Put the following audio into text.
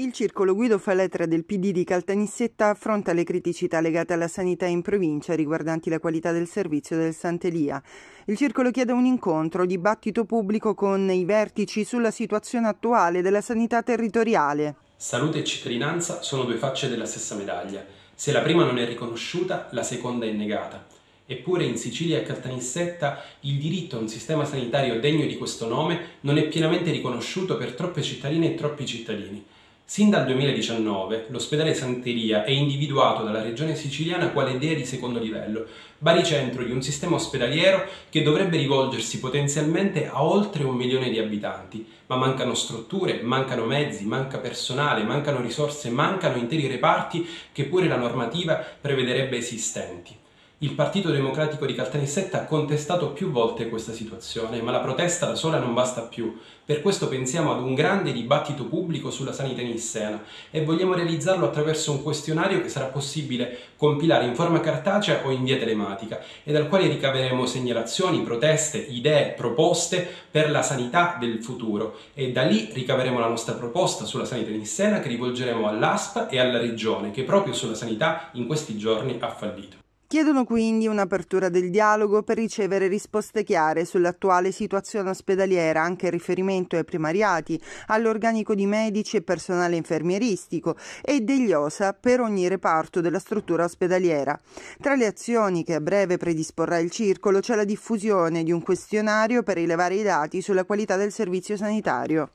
Il circolo Guido Faletra del PD di Caltanissetta affronta le criticità legate alla sanità in provincia riguardanti la qualità del servizio del Sant'Elia. Il circolo chiede un incontro, dibattito pubblico con i vertici sulla situazione attuale della sanità territoriale. Salute e cittadinanza sono due facce della stessa medaglia. Se la prima non è riconosciuta, la seconda è negata. Eppure in Sicilia e Caltanissetta il diritto a un sistema sanitario degno di questo nome non è pienamente riconosciuto per troppe cittadine e troppi cittadini. Sin dal 2019 l'ospedale Santeria è individuato dalla regione siciliana quale idea di secondo livello, baricentro di un sistema ospedaliero che dovrebbe rivolgersi potenzialmente a oltre un milione di abitanti, ma mancano strutture, mancano mezzi, manca personale, mancano risorse, mancano interi reparti che pure la normativa prevederebbe esistenti. Il Partito Democratico di Caltanissetta ha contestato più volte questa situazione, ma la protesta da sola non basta più. Per questo pensiamo ad un grande dibattito pubblico sulla sanità in Issena e vogliamo realizzarlo attraverso un questionario che sarà possibile compilare in forma cartacea o in via telematica e dal quale ricaveremo segnalazioni, proteste, idee, proposte per la sanità del futuro e da lì ricaveremo la nostra proposta sulla sanità in Issena che rivolgeremo all'ASPA e alla Regione che proprio sulla sanità in questi giorni ha fallito. Chiedono quindi un'apertura del dialogo per ricevere risposte chiare sull'attuale situazione ospedaliera, anche in riferimento ai primariati, all'organico di medici e personale infermieristico e degli OSA per ogni reparto della struttura ospedaliera. Tra le azioni che a breve predisporrà il circolo c'è la diffusione di un questionario per rilevare i dati sulla qualità del servizio sanitario.